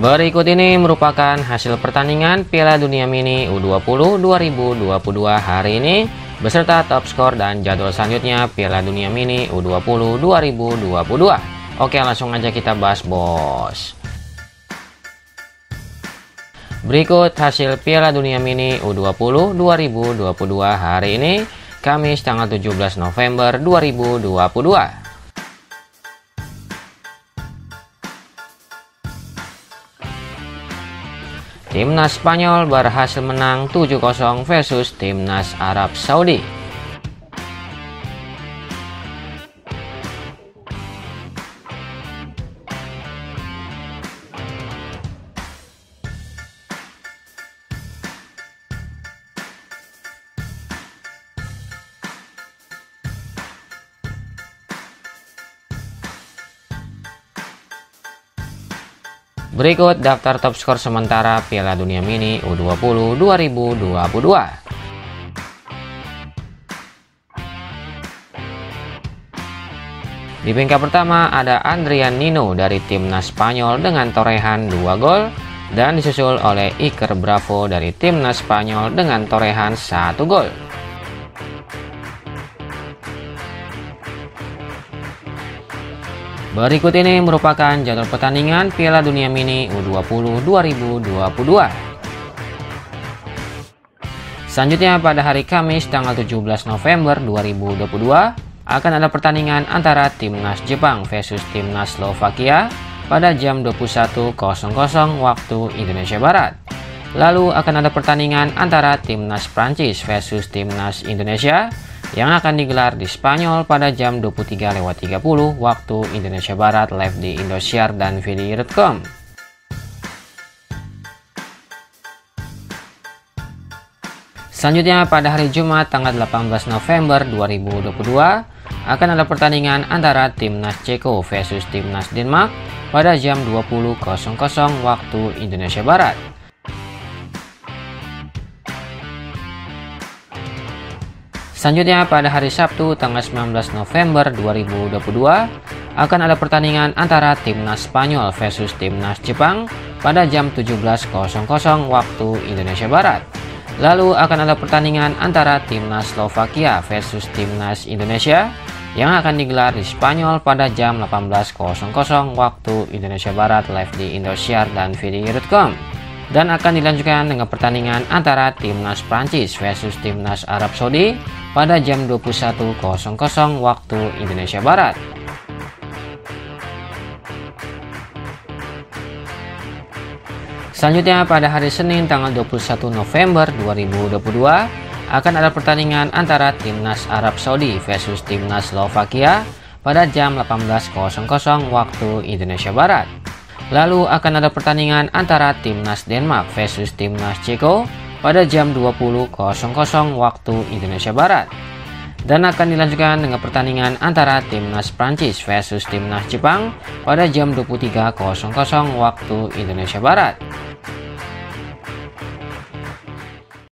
Berikut ini merupakan hasil pertandingan Piala Dunia Mini U20 2022 hari ini beserta top skor dan jadwal selanjutnya Piala Dunia Mini U20 2022. Oke, langsung aja kita bahas, Bos. Berikut hasil Piala Dunia Mini U20 2022 hari ini, Kamis tanggal 17 November 2022. Timnas Spanyol berhasil menang 7-0 versus Timnas Arab Saudi. Berikut daftar top skor sementara Piala Dunia Mini U20 2022. Di peringkat pertama ada Adrian Nino dari timnas Spanyol dengan torehan 2 gol dan disusul oleh Iker Bravo dari timnas Spanyol dengan torehan 1 gol. Berikut ini merupakan jadwal pertandingan Piala Dunia Mini U20 2022. Selanjutnya pada hari Kamis tanggal 17 November 2022 akan ada pertandingan antara Timnas Jepang versus Timnas Slovakia pada jam 21.00 waktu Indonesia Barat. Lalu akan ada pertandingan antara Timnas Prancis versus Timnas Indonesia yang akan digelar di Spanyol pada jam 23.30 waktu Indonesia Barat live di Indosiar dan VDI.com. Selanjutnya pada hari Jumat tanggal 18 November 2022 akan ada pertandingan antara Timnas Ceko versus Timnas Denmark pada jam 20.00 waktu Indonesia Barat. Selanjutnya pada hari Sabtu tanggal 19 November 2022 akan ada pertandingan antara Timnas Spanyol versus Timnas Jepang pada jam 17.00 waktu Indonesia Barat. Lalu akan ada pertandingan antara Timnas Slovakia versus Timnas Indonesia yang akan digelar di Spanyol pada jam 18.00 waktu Indonesia Barat live di Indosiar dan VDI.com dan akan dilanjutkan dengan pertandingan antara Timnas Prancis versus Timnas Arab Saudi pada jam 21.00 waktu Indonesia Barat. Selanjutnya pada hari Senin tanggal 21 November 2022 akan ada pertandingan antara Timnas Arab Saudi versus Timnas Slovakia pada jam 18.00 waktu Indonesia Barat. Lalu akan ada pertandingan antara Timnas Denmark versus Timnas Ceko pada jam 20.00 waktu Indonesia Barat. Dan akan dilanjutkan dengan pertandingan antara Timnas Prancis versus Timnas Jepang pada jam 23.00 waktu Indonesia Barat.